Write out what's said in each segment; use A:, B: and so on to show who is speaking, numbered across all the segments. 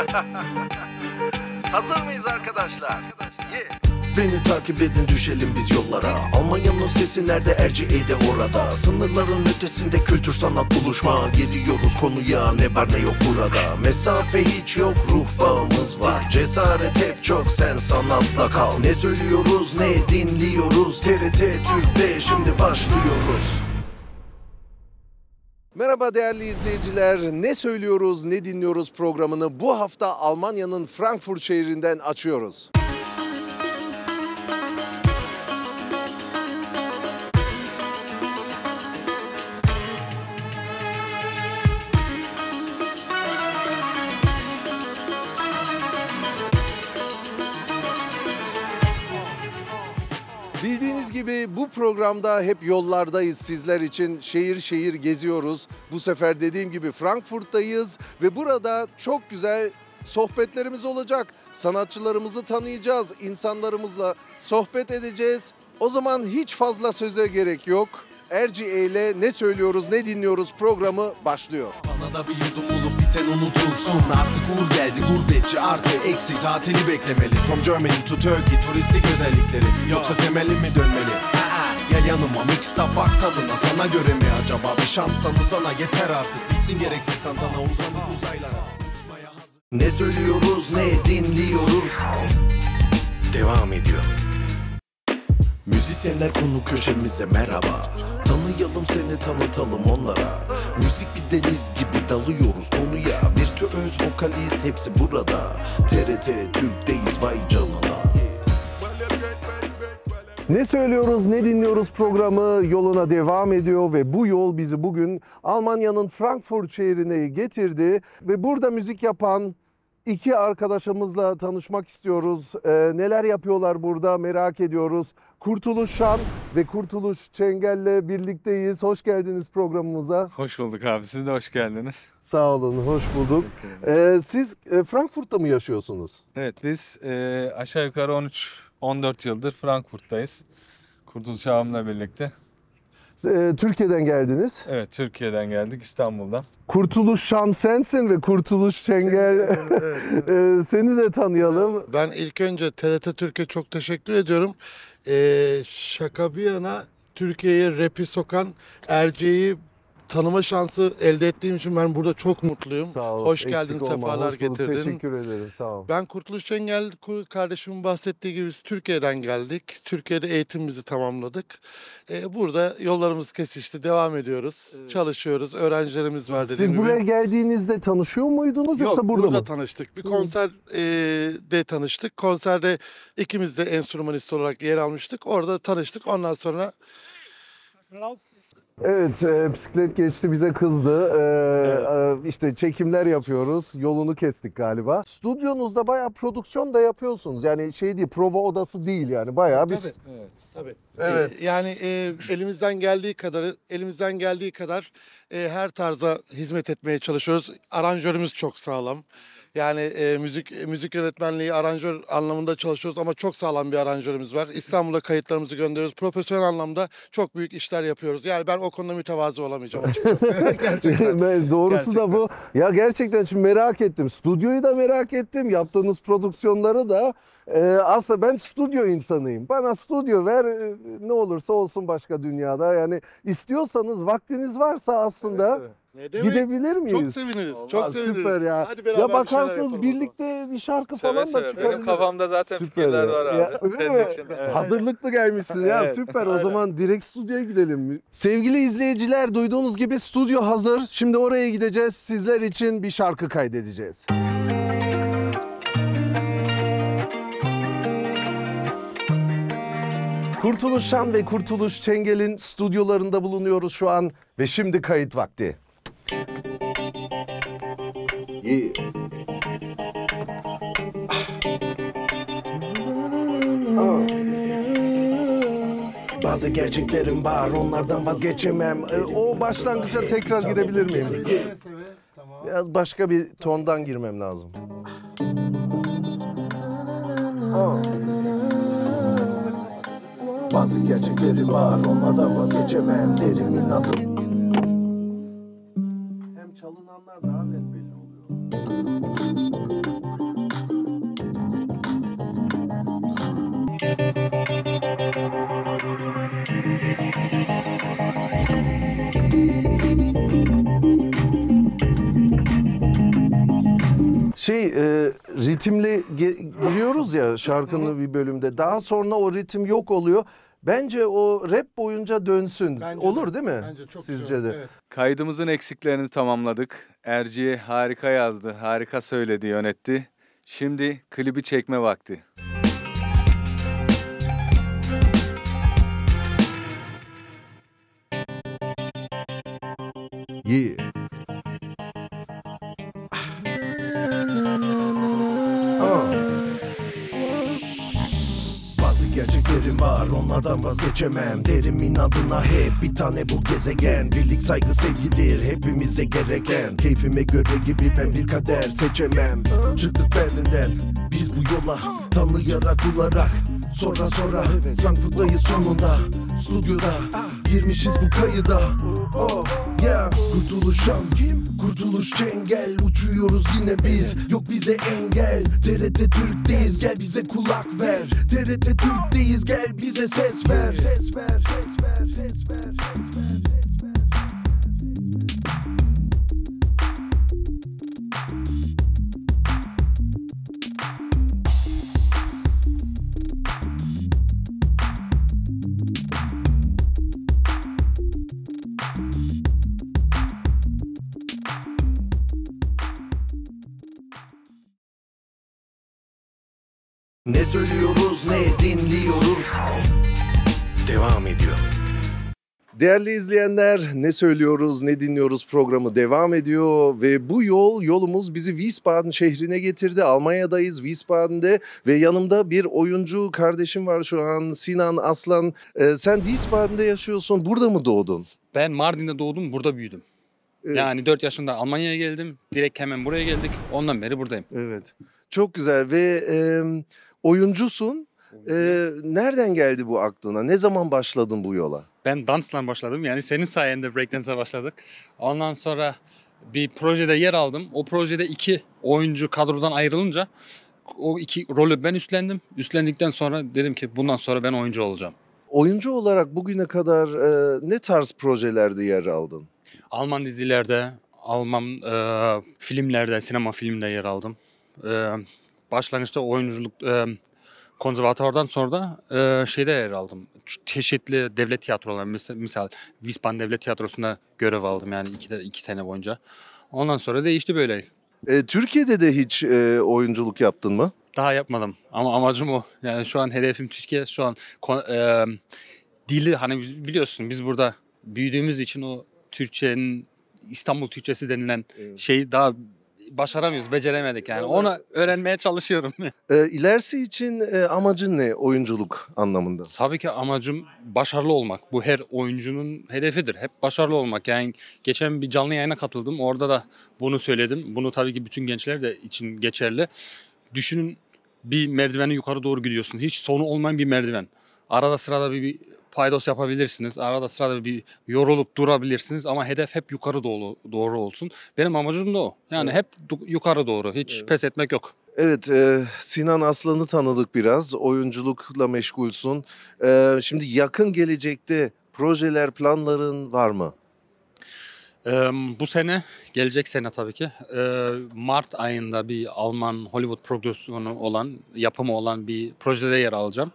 A: Hazır mıyız arkadaşlar?
B: Beni takip edin düşelim biz yollara. Almanya'nın sesi nerede? RGA'de orada. Sınırların ötesinde kültür sanat buluşma. Giriyoruz konuya ne var ne yok burada. Mesafe hiç yok ruh bağımız var. Cesaret hep çok sen sanatla kal. Ne söylüyoruz ne dinliyoruz? TRT Türk'te şimdi başlıyoruz
A: Merhaba değerli izleyiciler. Ne söylüyoruz, ne dinliyoruz programını bu hafta Almanya'nın Frankfurt şehrinden açıyoruz. Gibi bu programda hep yollardayız sizler için. Şehir şehir geziyoruz. Bu sefer dediğim gibi Frankfurt'tayız ve burada çok güzel sohbetlerimiz olacak. Sanatçılarımızı tanıyacağız, insanlarımızla sohbet edeceğiz. O zaman hiç fazla söze gerek yok. RGA ile ne söylüyoruz, ne dinliyoruz programı başlıyor.
B: Bana da bir yudum biten unutulsun. Artık uğur geldi gurbetçi artı eksi tatili beklemeli. From Germany to Turkey turistik özellikleri. Yoksa temeli mi dönmeli? Gel yanıma up bak tadına. Sana göre mi acaba? Bir şans tanısana Yeter artık. Bitsin gereksiz tantana uzandık uzaylara. Ne söylüyoruz ne dinliyoruz? Devam ediyor Müzisyenler konu köşemize merhaba. Tanıyalım seni tanıtalım onlara. Müzik bir deniz gibi dalıyoruz konuya. Virtüöz vokalist hepsi burada. TRT Türk'teyiz vay canına.
A: Ne söylüyoruz, ne dinliyoruz programı yoluna devam ediyor ve bu yol bizi bugün Almanya'nın Frankfurt şehrine getirdi ve burada müzik yapan iki arkadaşımızla tanışmak istiyoruz. Ee, neler yapıyorlar burada merak ediyoruz. Kurtuluş Şan ve Kurtuluş Çengel'le birlikteyiz. Hoş geldiniz programımıza.
C: Hoş bulduk abi. Siz de hoş geldiniz.
A: Sağ olun, hoş bulduk. Ee, siz e, Frankfurt'ta mı yaşıyorsunuz?
C: Evet biz e, aşağı yukarı 13-14 yıldır Frankfurt'tayız. Kurtuluş ağamla birlikte.
A: Ee, Türkiye'den geldiniz.
C: Evet Türkiye'den geldik İstanbul'dan.
A: Kurtuluş Şan sensin ve Kurtuluş Çengel Ee, seni de tanıyalım.
D: Ben ilk önce TRT Türkiye çok teşekkür ediyorum. Ee, şaka bir yana Türkiye'ye rap'i sokan Erce'yi tanıma şansı elde ettiğim için ben burada çok mutluyum.
A: Sağ ol.
D: Hoş
A: eksik
D: geldin,
A: olma,
D: sefalar
A: hoş bulduk.
D: getirdin.
A: Teşekkür ederim, sağ ol.
D: Ben Kurtuluş Çengel ku- kardeşimin bahsettiği gibi biz Türkiye'den geldik. Türkiye'de eğitimimizi tamamladık. Ee, burada yollarımız kesişti, devam ediyoruz. Çalışıyoruz, öğrencilerimiz var dediğim
A: Siz
D: gibi.
A: buraya geldiğinizde tanışıyor muydunuz
D: Yok
A: yoksa burada,
D: burada
A: mı?
D: tanıştık. Bir konser e, de tanıştık. Konserde ikimiz de enstrümanist olarak yer almıştık. Orada tanıştık. Ondan sonra
A: Evet, e, bisiklet geçti bize kızdı. Ee, e, işte çekimler yapıyoruz. Yolunu kestik galiba. Stüdyonuzda bayağı prodüksiyon da yapıyorsunuz. Yani şey değil, prova odası değil yani. Bayağı bir
D: Tabii.
C: Evet.
D: tabii.
A: Evet.
D: E, yani e, elimizden geldiği kadar elimizden geldiği kadar e, her tarza hizmet etmeye çalışıyoruz. Aranjörümüz çok sağlam. Yani e, müzik müzik yönetmenliği aranjör anlamında çalışıyoruz ama çok sağlam bir aranjörümüz var. İstanbul'a kayıtlarımızı gönderiyoruz. Profesyonel anlamda çok büyük işler yapıyoruz. Yani ben o konuda mütevazı olamayacağım açıkçası. Gerçekten.
A: Doğrusu da bu. Ya gerçekten şimdi merak ettim. Stüdyoyu da merak ettim. Yaptığınız prodüksiyonları da. Ee, aslında ben stüdyo insanıyım. Bana stüdyo ver e, ne olursa olsun başka dünyada. Yani istiyorsanız vaktiniz varsa aslında
D: Ne demek?
A: gidebilir miyiz?
D: Çok seviniriz. Çok
A: Aa,
D: seviniriz.
A: Süper ya.
D: Hadi beraber
A: ya bakarsınız birlikte bir şarkı
C: Seve
A: falan da
C: seve.
A: çıkarız.
C: Benim kafamda zaten fikirler var abi.
A: Ya, öyle
C: Senin
A: mi?
C: için, evet.
A: Hazırlıklı gelmişsin ya
C: Evet.
A: süper o zaman direkt stüdyoya gidelim. Sevgili izleyiciler duyduğunuz gibi stüdyo hazır. Şimdi oraya gideceğiz sizler için bir şarkı kaydedeceğiz. Kurtuluş Şan ve Kurtuluş Çengel'in stüdyolarında bulunuyoruz şu an ve şimdi kayıt vakti. Yeah.
B: Bazı gerçeklerim var onlardan vazgeçemem.
A: Ee, o başlangıca tekrar girebilir miyim? Biraz başka bir tondan girmem lazım.
B: Bazı gerçeklerim var onlardan vazgeçemem. Derim inadım
A: ritimli giriyoruz ya şarkının bir bölümde. Daha sonra o ritim yok oluyor. Bence o rap boyunca dönsün.
D: Bence
A: Olur
D: de.
A: değil mi?
D: Bence çok
A: Sizce
D: güzel.
A: de.
D: Evet.
C: Kaydımızın eksiklerini tamamladık. Erciye harika yazdı, harika söyledi, yönetti. Şimdi klibi çekme vakti.
A: Yeah.
B: Gerçeklerim var onlardan vazgeçemem. Derim inadına hep bir tane bu gezegen. Birlik saygı sevgidir hepimize gereken. Keyfime göre gibi ben bir kader seçemem. Çıktık Berlin'den biz bu yola. Tanıyarak bularak Sonra sonra. Frankfurt'tayız sonunda Stüdyoda. Girmişiz bu kayıda. Oh yeah. Kurtuluş an? Kurtuluş Çengel Uçuyoruz yine biz. Yok bize engel TRT Türk'teyiz gel bize kulak ver. TRT Türk'teyiz gel bize ses ver Ses ver ses ver ses ver Ne söylüyoruz ne dinliyoruz Devam ediyor
A: Değerli izleyenler ne söylüyoruz ne dinliyoruz programı devam ediyor ve bu yol yolumuz bizi Wiesbaden şehrine getirdi. Almanya'dayız Wiesbaden'de ve yanımda bir oyuncu kardeşim var şu an Sinan Aslan. Ee, sen Wiesbaden'de yaşıyorsun burada mı doğdun?
E: Ben Mardin'de doğdum, burada büyüdüm.
A: Evet.
E: Yani 4 yaşında Almanya'ya geldim. Direkt hemen buraya geldik. Ondan beri buradayım.
A: Evet çok güzel ve e, oyuncusun. E, nereden geldi bu aklına? Ne zaman başladın bu yola?
E: Ben dansla başladım. Yani senin sayende breakdance'a başladık. Ondan sonra bir projede yer aldım. O projede iki oyuncu kadrodan ayrılınca o iki rolü ben üstlendim. Üstlendikten sonra dedim ki bundan sonra ben oyuncu olacağım.
A: Oyuncu olarak bugüne kadar e, ne tarz projelerde yer aldın?
E: Alman dizilerde, Alman e, filmlerde, sinema filmde yer aldım. E, başlangıçta oyunculuk e, konservatuvardan sonra da e, şeyde yer aldım. Çeşitli devlet tiyatroları, misal, misal Wiesbaden Devlet Tiyatrosu'nda görev aldım yani iki, de, iki sene boyunca. Ondan sonra değişti böyle.
A: E, Türkiye'de de hiç e, oyunculuk yaptın mı?
E: Daha yapmadım ama amacım o. Yani şu an hedefim Türkiye. Şu an e, dili hani biliyorsun biz burada büyüdüğümüz için o Türkçenin İstanbul Türkçesi denilen şeyi daha başaramıyoruz, beceremedik yani. Onu öğrenmeye çalışıyorum.
A: E, ilerisi için e, amacın ne oyunculuk anlamında?
E: Tabii ki amacım başarılı olmak. Bu her oyuncunun hedefidir. Hep başarılı olmak. Yani geçen bir canlı yayına katıldım. Orada da bunu söyledim. Bunu tabii ki bütün gençler de için geçerli. Düşünün bir merdiveni yukarı doğru gidiyorsun. Hiç sonu olmayan bir merdiven. Arada sırada bir, bir paydos yapabilirsiniz. Arada sırada bir yorulup durabilirsiniz ama hedef hep yukarı doğru, doğru olsun. Benim amacım da o. Yani hep du- yukarı doğru. Hiç pes etmek yok.
A: Evet e, Sinan Aslan'ı tanıdık biraz. Oyunculukla meşgulsün. E, şimdi yakın gelecekte projeler, planların var mı?
E: Ee, bu sene, gelecek sene tabii ki ee, Mart ayında bir Alman Hollywood prodüksiyonu olan, yapımı olan bir projede yer alacağım.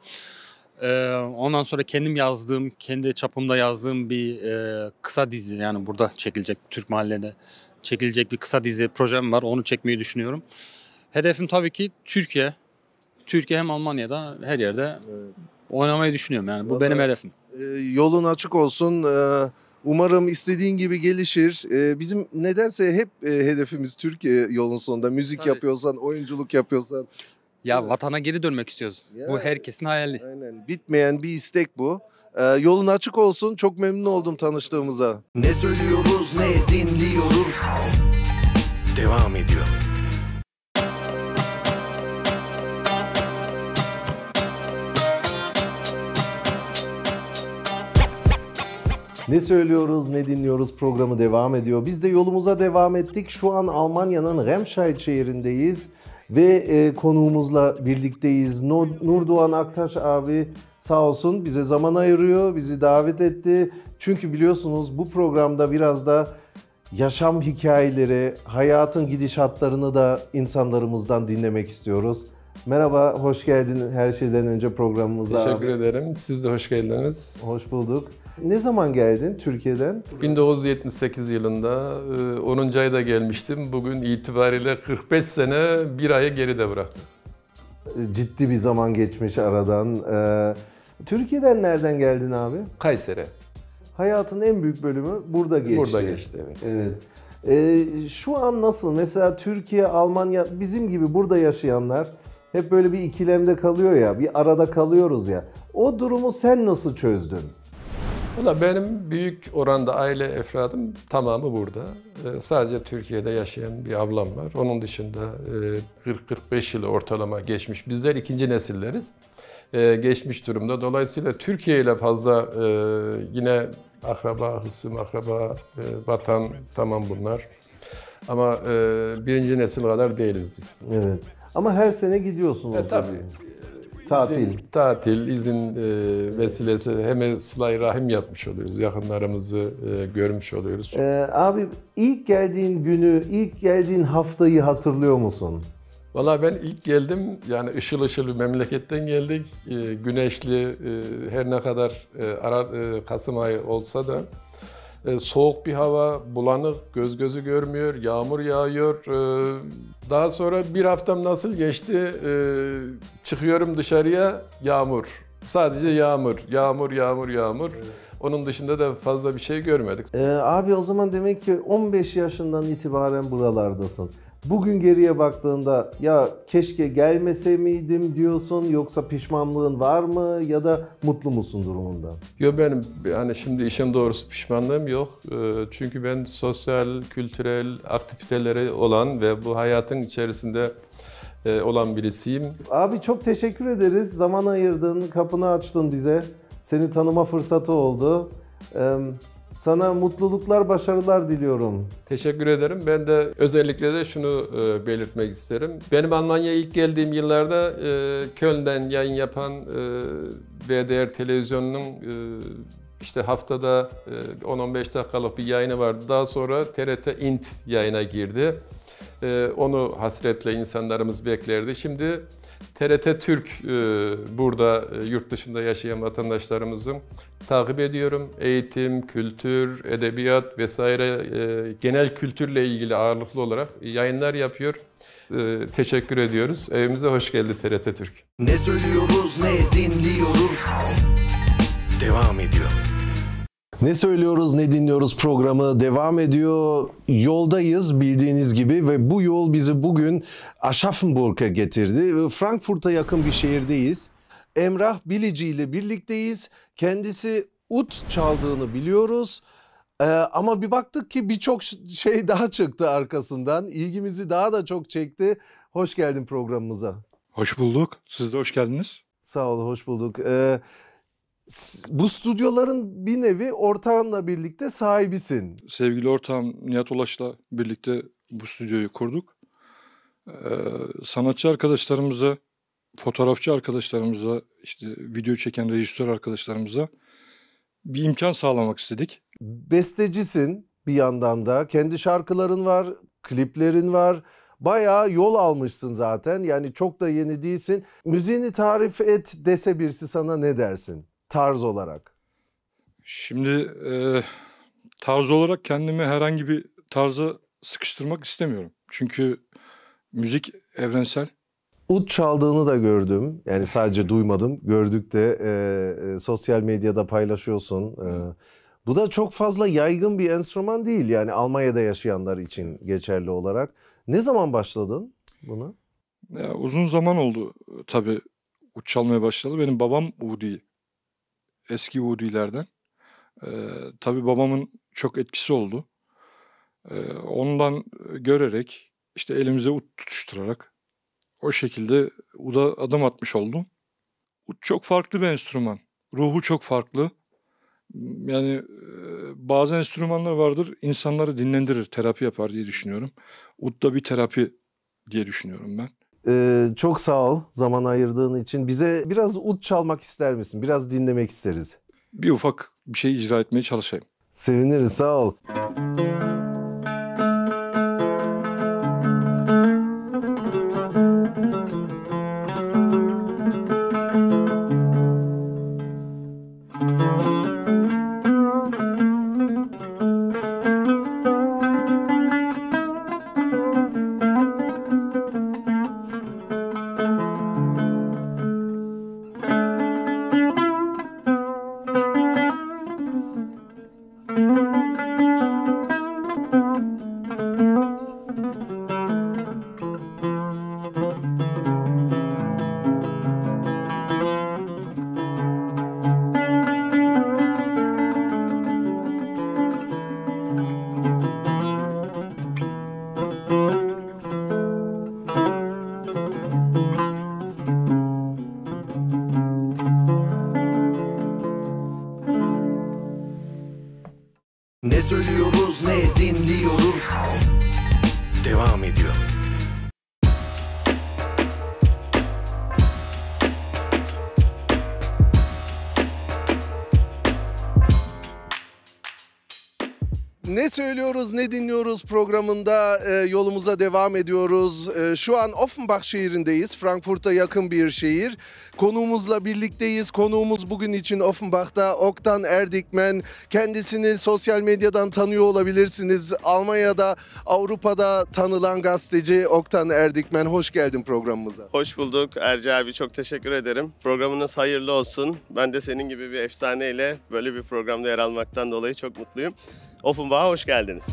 E: Ee, ondan sonra kendim yazdığım, kendi çapımda yazdığım bir e, kısa dizi yani burada çekilecek Türk Mahalle'de çekilecek bir kısa dizi projem var. Onu çekmeyi düşünüyorum. Hedefim tabii ki Türkiye. Türkiye hem Almanya'da her yerde oynamayı düşünüyorum yani. Bu
A: Vallahi-
E: benim hedefim.
A: E, yolun açık olsun. E, umarım istediğin gibi gelişir. E, bizim nedense hep e, hedefimiz Türkiye yolun sonunda. Müzik
E: Tabii.
A: yapıyorsan, oyunculuk yapıyorsan.
E: Ya
A: Evet.
E: vatana geri dönmek istiyoruz.
A: Ya.
E: Bu herkesin hayali.
A: Aynen. Bitmeyen bir istek bu. E, yolun açık olsun. Çok memnun oldum tanıştığımıza.
B: Ne söylüyoruz ne dinliyoruz Devam ediyor
A: Ne söylüyoruz, ne dinliyoruz programı devam ediyor. Biz de yolumuza devam ettik. Şu an Almanya'nın Remscheid şehrindeyiz ve e, konuğumuzla birlikteyiz. Nur, Nurdoğan Aktaş abi sağ olsun bize zaman ayırıyor, bizi davet etti. Çünkü biliyorsunuz bu programda biraz da yaşam hikayeleri, hayatın gidişatlarını da insanlarımızdan dinlemek istiyoruz. Merhaba, hoş geldin her şeyden önce programımıza.
F: Teşekkür
A: abi.
F: ederim. Siz de hoş geldiniz.
A: Hoş bulduk. Ne zaman geldin Türkiye'den?
F: 1978 yılında e, 10. ayda gelmiştim. Bugün itibariyle 45 sene bir ayı geride bıraktım.
A: Ciddi bir zaman geçmiş aradan. Ee, Türkiye'den nereden geldin abi?
F: Kayseri.
A: Hayatın en büyük bölümü burada geçti.
F: Burada geçti evet.
A: Evet. Ee, şu an nasıl? Mesela Türkiye, Almanya, bizim gibi burada yaşayanlar hep böyle bir ikilemde kalıyor ya, bir arada kalıyoruz ya. O durumu sen nasıl çözdün?
F: Valla benim büyük oranda aile efradım tamamı burada. E, sadece Türkiye'de yaşayan bir ablam var. Onun dışında e, 40-45 yılı ortalama geçmiş. Bizler ikinci nesilleriz. E, geçmiş durumda. Dolayısıyla Türkiye ile fazla e, yine akraba, hısım, akraba, e, vatan tamam bunlar. Ama e, birinci nesil kadar değiliz biz.
A: Evet. Ama her sene gidiyorsunuz.
F: E, tabii.
A: Tatil.
F: İzin, tatil, izin e, vesilesi hem sıla rahim yapmış oluyoruz. Yakınlarımızı e, görmüş oluyoruz.
A: Ee, abi ilk geldiğin günü, ilk geldiğin haftayı hatırlıyor musun?
F: Valla ben ilk geldim yani ışıl ışıl bir memleketten geldik. E, güneşli e, her ne kadar e, ara, e, Kasım ayı olsa da soğuk bir hava, bulanık, göz gözü görmüyor, yağmur yağıyor. E, daha sonra bir haftam nasıl geçti? E, çıkıyorum dışarıya yağmur. Sadece yağmur, yağmur, yağmur, yağmur. Onun dışında da fazla bir şey görmedik.
A: Ee, abi o zaman demek ki 15 yaşından itibaren buralardasın. Bugün geriye baktığında ya keşke gelmese miydim diyorsun yoksa pişmanlığın var mı ya da mutlu musun durumundan?
F: Yo benim yani şimdi işin doğrusu pişmanlığım yok. Ee, Çünkü ben sosyal, kültürel aktiviteleri olan ve bu hayatın içerisinde e, olan birisiyim.
A: Abi çok teşekkür ederiz. Zaman ayırdın, kapını açtın bize. Seni tanıma fırsatı oldu. Sana mutluluklar, başarılar diliyorum.
F: Teşekkür ederim. Ben de özellikle de şunu e, belirtmek isterim. Benim Almanya'ya ilk geldiğim yıllarda e, Köln'den yayın yapan e, VDR televizyonunun işte haftada e, 10-15 dakikalık bir yayını vardı. Daha sonra TRT Int yayına girdi. Onu hasretle insanlarımız beklerdi. Şimdi TRT Türk e, burada e, yurt dışında yaşayan vatandaşlarımızın takip ediyorum. Eğitim, kültür, edebiyat vesaire e, genel kültürle ilgili ağırlıklı olarak yayınlar yapıyor. Teşekkür ediyoruz. Evimize hoş geldi TRT Türk.
B: Ne söylüyoruz ne dinliyoruz
A: Ne söylüyoruz, ne dinliyoruz programı devam ediyor. Yoldayız bildiğiniz gibi ve bu yol bizi bugün Aschaffenburg'a getirdi. Frankfurt'a yakın bir şehirdeyiz. Emrah Bilici ile birlikteyiz. Kendisi ut çaldığını biliyoruz. Ee, ama bir baktık ki birçok şey daha çıktı arkasından. İlgimizi daha da çok çekti. Hoş geldin programımıza.
G: Hoş bulduk. Siz de hoş geldiniz.
A: Sağ ol, hoş bulduk. Ee, bu stüdyoların bir nevi ortağınla birlikte sahibisin.
G: Sevgili ortağım Nihat Ulaş'la birlikte bu stüdyoyu kurduk. Ee, sanatçı arkadaşlarımıza, fotoğrafçı arkadaşlarımıza, işte video çeken rejisör arkadaşlarımıza bir imkan sağlamak istedik.
A: Bestecisin bir yandan da. Kendi şarkıların var, kliplerin var. Bayağı yol almışsın zaten. Yani çok da yeni değilsin. Müziğini tarif et dese birisi sana ne dersin? Tarz olarak.
G: Şimdi e, tarz olarak kendimi herhangi bir tarza sıkıştırmak istemiyorum. Çünkü müzik evrensel.
A: Ut çaldığını da gördüm. Yani sadece duymadım. Gördük de e, e, sosyal medyada paylaşıyorsun. E, bu da çok fazla yaygın bir enstrüman değil. Yani Almanya'da yaşayanlar için geçerli olarak. Ne zaman başladın buna?
G: Ya, uzun zaman oldu tabii uç çalmaya başladı. Benim babam Udi. Eski Udi'lerden. Ee, tabii babamın çok etkisi oldu. Ee, ondan görerek işte elimize ut tutuşturarak o şekilde uda adım atmış oldum. Ut çok farklı bir enstrüman. Ruhu çok farklı. Yani e, bazı enstrümanlar vardır insanları dinlendirir, terapi yapar diye düşünüyorum. Ut da bir terapi diye düşünüyorum ben.
A: Ee, çok sağ ol zaman ayırdığın için. Bize biraz ut çalmak ister misin? Biraz dinlemek isteriz.
G: Bir ufak bir şey icra etmeye çalışayım.
A: Seviniriz sağ ol.
B: Ne söylüyoruz, ne dinliyoruz
A: programında e, yolumuza devam ediyoruz. E, şu an Offenbach şehrindeyiz. Frankfurt'a yakın bir şehir. Konuğumuzla birlikteyiz. Konuğumuz bugün için Offenbach'ta Oktan Erdikmen. Kendisini sosyal medyadan tanıyor olabilirsiniz. Almanya'da, Avrupa'da tanılan gazeteci Oktan Erdikmen. Hoş geldin programımıza.
H: Hoş bulduk Erci abi çok teşekkür ederim. Programınız hayırlı olsun. Ben de senin gibi bir efsaneyle böyle bir programda yer almaktan dolayı çok mutluyum. Offenbach'a hoş geldiniz.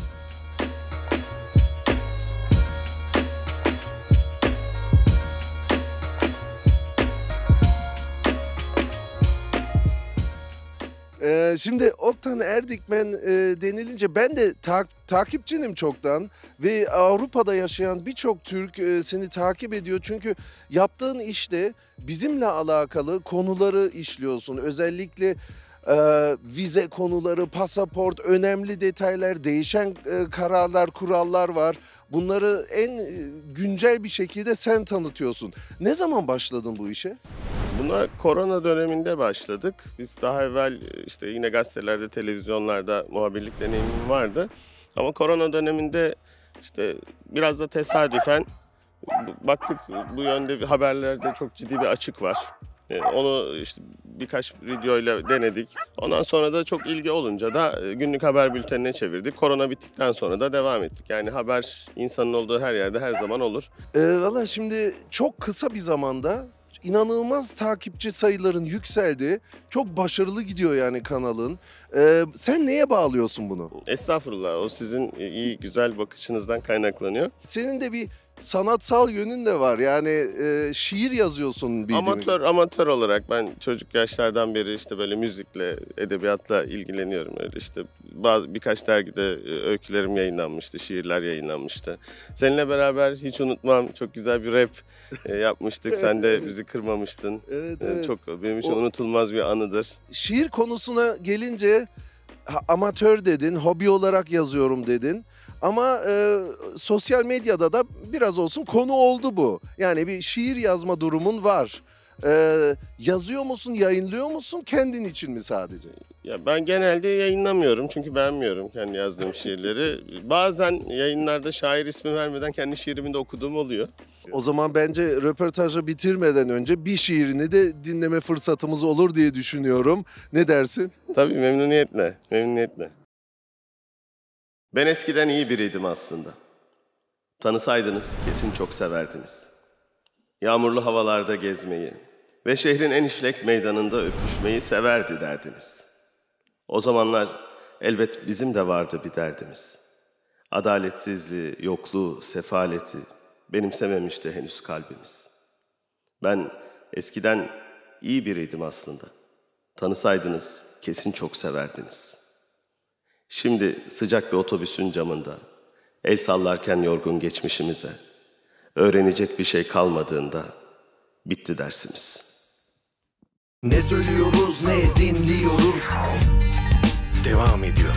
A: Ee, şimdi Oktan Erdikmen e, denilince ben de ta- takipçinim çoktan ve Avrupa'da yaşayan birçok Türk e, seni takip ediyor çünkü yaptığın işte bizimle alakalı konuları işliyorsun. Özellikle e, vize konuları, pasaport, önemli detaylar, değişen e, kararlar, kurallar var. Bunları en e, güncel bir şekilde sen tanıtıyorsun. Ne zaman başladın bu işe?
H: Buna korona döneminde başladık. Biz daha evvel işte yine gazetelerde, televizyonlarda muhabirlik deneyimim vardı. Ama korona döneminde işte biraz da tesadüfen baktık bu yönde haberlerde çok ciddi bir açık var. Ee, Onu işte birkaç videoyla denedik. Ondan sonra da çok ilgi olunca da e, günlük haber bültenine çevirdik. Korona bittikten sonra da devam ettik. Yani haber insanın olduğu her yerde her zaman olur.
A: Ee, Valla şimdi çok kısa bir zamanda inanılmaz takipçi sayıların yükseldi. Çok başarılı gidiyor yani kanalın. Ee, sen neye bağlıyorsun bunu?
H: Estağfurullah o sizin iyi güzel bakışınızdan kaynaklanıyor.
A: Senin de bir sanatsal yönün de var. Yani e, şiir yazıyorsun bildiğim
H: Amatör amatör olarak ben çocuk yaşlardan beri işte böyle müzikle, edebiyatla ilgileniyorum. Öyle işte bazı birkaç dergide e, öykülerim yayınlanmıştı, şiirler yayınlanmıştı. Seninle beraber hiç unutmam çok güzel bir rap e, yapmıştık. Sen de bizi kırmamıştın.
A: Evet,
H: E,
A: evet.
H: Çok benim için
A: O-
H: unutulmaz bir anıdır.
A: Şiir konusuna gelince amatör dedin, hobi olarak yazıyorum dedin. Ama e, sosyal medyada da biraz olsun konu oldu bu. Yani bir şiir yazma durumun var. E, yazıyor musun, yayınlıyor musun kendin için mi sadece?
H: Ya ben genelde yayınlamıyorum çünkü beğenmiyorum kendi yazdığım şiirleri. Bazen yayınlarda şair ismi vermeden kendi şiirimi de okuduğum oluyor.
A: O zaman bence röportajı bitirmeden önce bir şiirini de dinleme fırsatımız olur diye düşünüyorum. Ne dersin?
H: Tabii memnuniyetle, memnuniyetle. Ben eskiden iyi biriydim aslında. Tanısaydınız kesin çok severdiniz. Yağmurlu havalarda gezmeyi ve şehrin en işlek meydanında öpüşmeyi severdi derdiniz. O zamanlar elbet bizim de vardı bir derdimiz. Adaletsizliği, yokluğu, sefaleti benimsememişti henüz kalbimiz. Ben eskiden iyi biriydim aslında. Tanısaydınız kesin çok severdiniz. Şimdi sıcak bir otobüsün camında el sallarken yorgun geçmişimize öğrenecek bir şey kalmadığında bitti dersimiz.
B: Ne söylüyoruz ne dinliyoruz Devam ediyor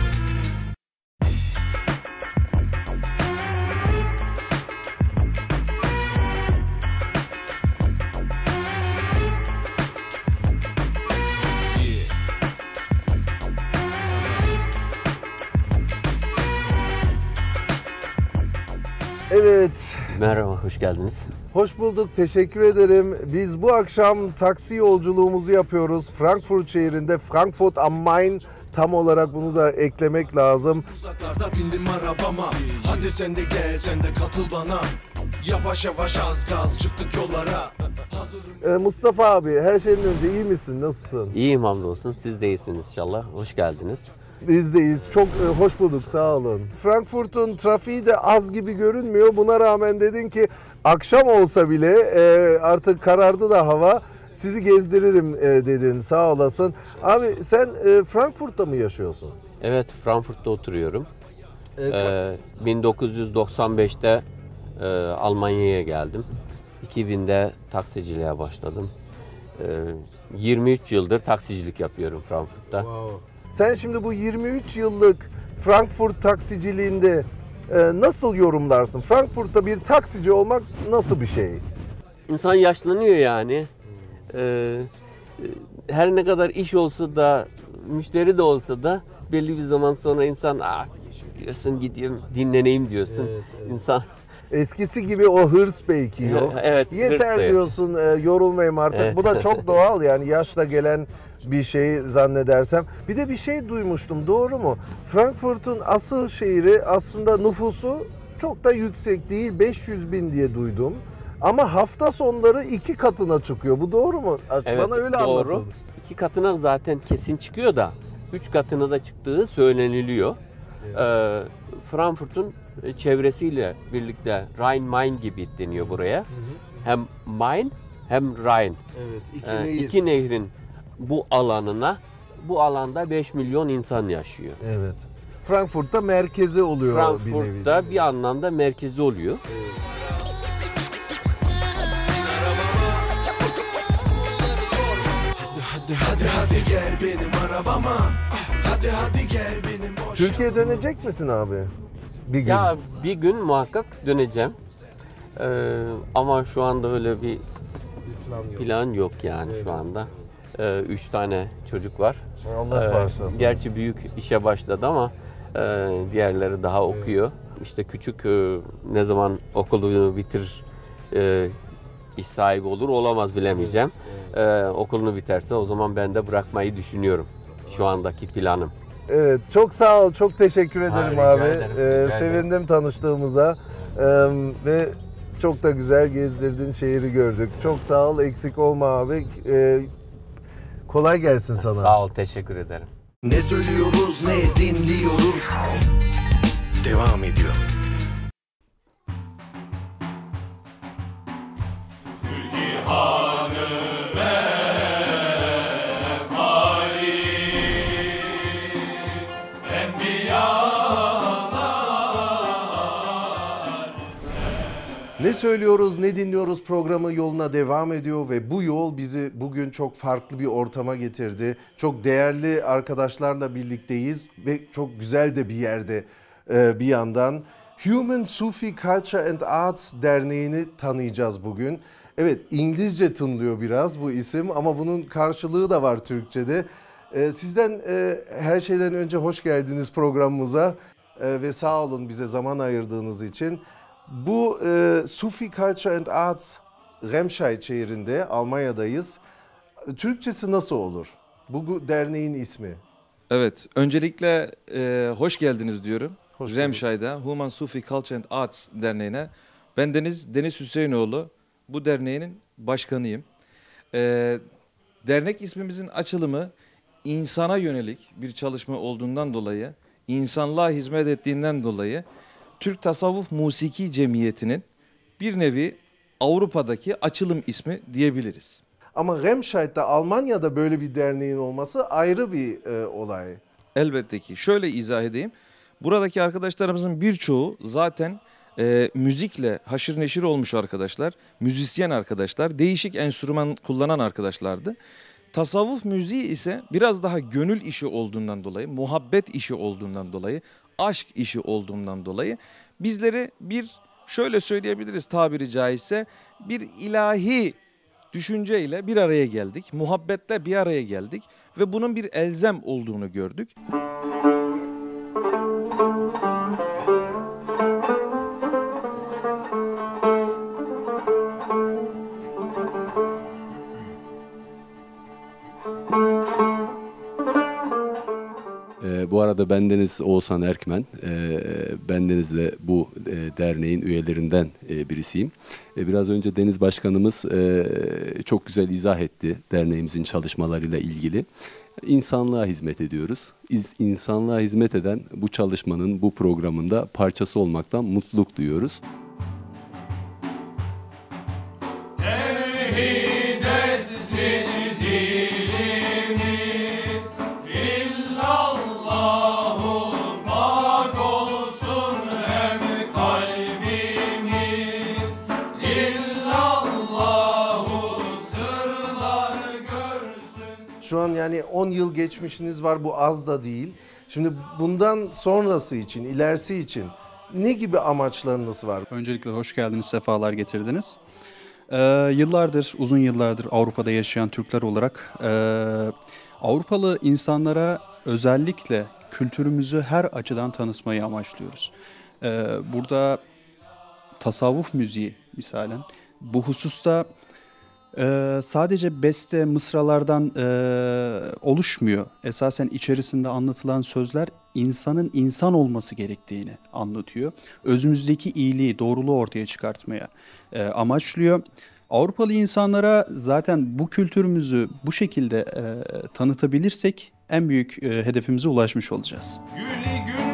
I: Merhaba, hoş geldiniz.
A: Hoş bulduk, teşekkür ederim. Biz bu akşam taksi yolculuğumuzu yapıyoruz. Frankfurt şehrinde, Frankfurt am Main tam olarak bunu da eklemek lazım.
B: Uzaklarda bindim arabama Hadi sen de gel sen de katıl bana Yavaş yavaş az gaz çıktık yollara
A: Ee, Mustafa abi, her şeyden önce iyi misin? Nasılsın?
I: İyiyim hamdolsun, siz de iyisiniz inşallah. Hoş geldiniz.
A: Bizdeyiz. Çok e, hoş bulduk, sağ olun. Frankfurt'un trafiği de az gibi görünmüyor. Buna rağmen dedin ki akşam olsa bile e, artık karardı da hava. Sizi gezdiririm e, dedin. Sağ olasın. Abi sen e, Frankfurt'ta mı yaşıyorsun?
I: Evet, Frankfurt'ta oturuyorum.
A: E,
I: Ee, 1995'te e, Almanya'ya geldim. 2000'de taksiciliğe başladım. Ee, 23 yıldır taksicilik yapıyorum Frankfurt'ta.
A: Sen şimdi bu 23 yıllık Frankfurt taksiciliğinde e, nasıl yorumlarsın? Frankfurt'ta bir taksici olmak nasıl bir şey?
I: İnsan yaşlanıyor yani. Ee, her ne kadar iş olsa da, müşteri de olsa da belli bir zaman sonra insan ah diyorsun gidiyorum dinleneyim diyorsun. İnsan
A: Eskisi gibi o hırs belki yok.
I: Evet, hırs
A: Yeter
I: yok.
A: diyorsun e, yorulmayayım artık.
I: Evet.
A: Bu da çok doğal yani yaşla gelen bir şey zannedersem. Bir de bir şey duymuştum doğru mu? Frankfurt'un asıl şehri aslında nüfusu çok da yüksek değil 500 bin diye duydum. Ama hafta sonları iki katına çıkıyor. Bu doğru mu?
I: Evet,
A: Bana öyle
I: doğru.
A: anlatıldı.
I: İki katına zaten kesin çıkıyor da üç katına da çıktığı söyleniliyor. Ee, Frankfurt'un çevresiyle birlikte Rhein-Main gibi deniyor buraya. Hem Main hem Rhein.
A: Evet, iki
I: Ee,
A: nehir.
I: iki nehrin bu alanına bu alanda 5 milyon insan yaşıyor.
A: Evet. Frankfurt'ta merkezi oluyor bir nevi.
I: Frankfurt'ta bir anlamda merkezi oluyor.
J: Hadi hadi hadi gel benim arabama Hadi hadi gel benim boş
A: Türkiye dönecek misin abi? Bir gün.
I: Ya bir gün muhakkak döneceğim. Ee, ama şu anda öyle bir plan yok yani şu anda. Ee, üç tane çocuk var.
A: Allah
I: Ee,
A: bağışlasın.
I: gerçi büyük işe başladı ama e, diğerleri daha okuyor. İşte küçük e, ne zaman okulunu bitir e, iş sahibi olur olamaz bilemeyeceğim. Ee, okulunu biterse o zaman ben de bırakmayı düşünüyorum. Şu andaki planım.
A: Evet çok sağ ol. Çok teşekkür ederim
I: rica
A: abi.
I: ederim,
A: Ee,
I: rica ederim.
A: sevindim tanıştığımıza. Ee, ve çok da güzel gezdirdin, şehri gördük. Çok sağ ol, eksik olma abi. Ee, kolay gelsin sana.
I: Sağ ol, teşekkür ederim.
J: Ne söylüyoruz ne dinliyoruz Devam ediyor
A: söylüyoruz, ne dinliyoruz programı yoluna devam ediyor ve bu yol bizi bugün çok farklı bir ortama getirdi. Çok değerli arkadaşlarla birlikteyiz ve çok güzel de bir yerde e, bir yandan. Human Sufi Culture and Arts Derneği'ni tanıyacağız bugün. Evet İngilizce tınlıyor biraz bu isim ama bunun karşılığı da var Türkçe'de. E, Sizden e, her şeyden önce hoş geldiniz programımıza ve sağ olun bize zaman ayırdığınız için. Bu e, Sufi Culture and Arts Remscheid şehrinde Almanya'dayız. Türkçesi nasıl olur? Bu derneğin ismi.
K: Evet, öncelikle e, hoş geldiniz diyorum.
A: Hoş.
K: Remşay'da Human Sufi Culture and Arts Derneği'ne. Ben Deniz, Deniz Hüseyinoğlu. Bu derneğinin başkanıyım. E, dernek ismimizin açılımı insana yönelik bir çalışma olduğundan dolayı, insanlığa hizmet ettiğinden dolayı Türk Tasavvuf Musiki Cemiyeti'nin bir nevi Avrupa'daki açılım ismi diyebiliriz.
A: Ama Remscheid'de Almanya'da böyle bir derneğin olması ayrı bir e, olay.
K: Elbette ki. Şöyle izah edeyim. Buradaki arkadaşlarımızın birçoğu zaten e, müzikle haşır neşir olmuş arkadaşlar. Müzisyen arkadaşlar. Değişik enstrüman kullanan arkadaşlardı. Tasavvuf müziği ise biraz daha gönül işi olduğundan dolayı, muhabbet işi olduğundan dolayı, aşk işi olduğundan dolayı bizleri bir şöyle söyleyebiliriz tabiri caizse bir ilahi düşünceyle bir araya geldik. Muhabbette bir araya geldik ve bunun bir elzem olduğunu gördük.
L: Arada bendeniz Oğuzhan Erkmen. Ee, bendeniz de bu e, derneğin üyelerinden e, birisiyim. E, biraz önce Deniz Başkanımız e, çok güzel izah etti derneğimizin çalışmalarıyla ilgili. İnsanlığa hizmet ediyoruz. İz, insanlığa hizmet eden bu çalışmanın, bu programında parçası olmaktan mutluluk duyuyoruz.
A: An yani 10 yıl geçmişiniz var bu az da değil. Şimdi bundan sonrası için, ilerisi için ne gibi amaçlarınız var?
M: Öncelikle hoş geldiniz, sefalar getirdiniz. Ee, yıllardır, uzun yıllardır Avrupa'da yaşayan Türkler olarak e, Avrupalı insanlara özellikle kültürümüzü her açıdan tanıtmayı amaçlıyoruz. Ee, burada tasavvuf müziği misalen bu hususta e, sadece beste, mısralardan e, oluşmuyor. Esasen içerisinde anlatılan sözler insanın insan olması gerektiğini anlatıyor. Özümüzdeki iyiliği, doğruluğu ortaya çıkartmaya e, amaçlıyor. Avrupalı insanlara zaten bu kültürümüzü bu şekilde e, tanıtabilirsek en büyük e, hedefimize ulaşmış olacağız.
J: Gülü gülzar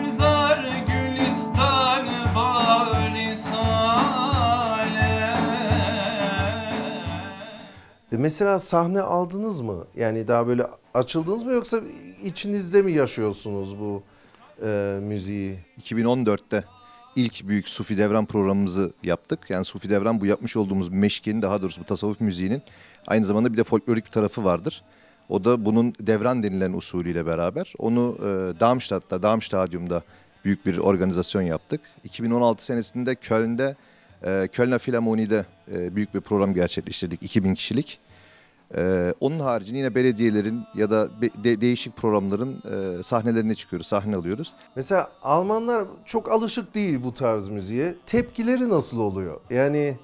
A: mesela sahne aldınız mı? Yani daha böyle açıldınız mı yoksa içinizde mi yaşıyorsunuz bu e, müziği?
K: 2014'te ilk büyük Sufi Devran programımızı yaptık. Yani Sufi Devran bu yapmış olduğumuz meşkenin daha doğrusu bu tasavvuf müziğinin aynı zamanda bir de folklorik bir tarafı vardır. O da bunun devran denilen usulüyle beraber onu e, Darmstadt'ta, Darmstadium'da büyük bir organizasyon yaptık. 2016 senesinde Köln'de, e, Kölner Philharmonie'de e, büyük bir program gerçekleştirdik 2000 kişilik. Ee, onun haricinde yine belediyelerin ya da be- de- değişik programların e, sahnelerine çıkıyoruz, sahne alıyoruz.
A: Mesela Almanlar çok alışık değil bu tarz müziğe. Tepkileri nasıl oluyor? Yani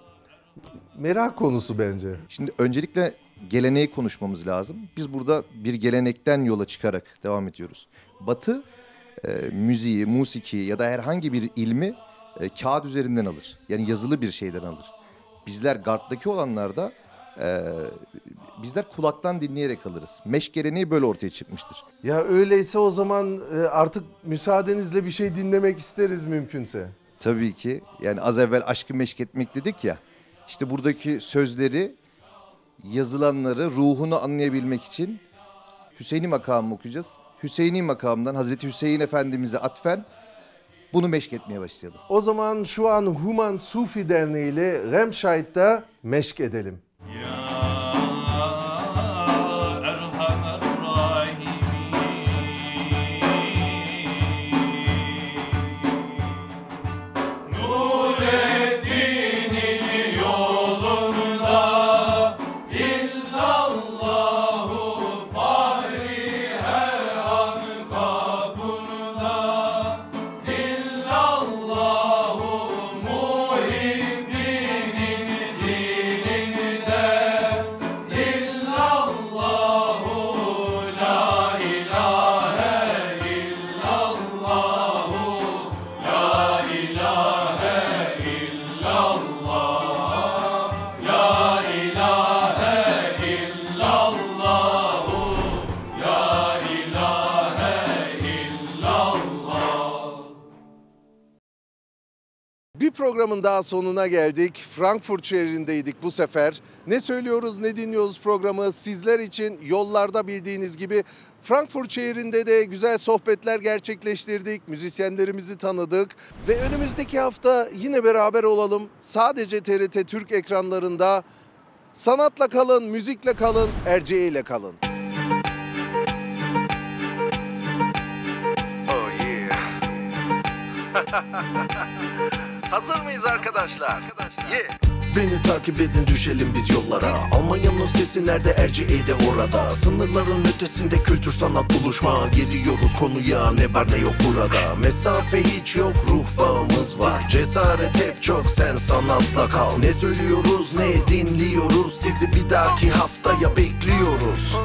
A: merak konusu bence.
K: Şimdi öncelikle geleneği konuşmamız lazım. Biz burada bir gelenekten yola çıkarak devam ediyoruz. Batı e, müziği, musiki ya da herhangi bir ilmi e, kağıt üzerinden alır. Yani yazılı bir şeyden alır. Bizler Garp'taki olanlarda e, bizler kulaktan dinleyerek alırız. Meş geleneği böyle ortaya çıkmıştır.
A: Ya öyleyse o zaman e, artık müsaadenizle bir şey dinlemek isteriz mümkünse.
K: Tabii ki. Yani az evvel aşkı meşk etmek dedik ya. İşte buradaki sözleri, yazılanları, ruhunu anlayabilmek için Hüseyin'i makamı okuyacağız. Hüseyin'i makamından Hazreti Hüseyin Efendimiz'e atfen bunu meşk etmeye başlayalım.
A: O zaman şu an Human Sufi Derneği ile Remscheid'de meşk edelim. Yeah. Programın daha sonuna geldik. Frankfurt şehrindeydik bu sefer. Ne söylüyoruz, ne dinliyoruz programı sizler için yollarda bildiğiniz gibi Frankfurt şehrinde de güzel sohbetler gerçekleştirdik. Müzisyenlerimizi tanıdık ve önümüzdeki hafta yine beraber olalım. Sadece TRT Türk ekranlarında sanatla kalın, müzikle kalın, ile kalın.
B: Oh yeah. Hazır mıyız arkadaşlar? Yeah. Beni takip edin düşelim biz yollara. Almanya'nın sesi nerede? Erciye'de orada. Sınırların ötesinde kültür sanat buluşma. Giriyoruz konuya ne var ne yok burada. Mesafe hiç yok ruh bağımız var. Cesaret hep çok sen sanatla kal. Ne söylüyoruz ne dinliyoruz? Sizi bir dahaki haftaya bekliyoruz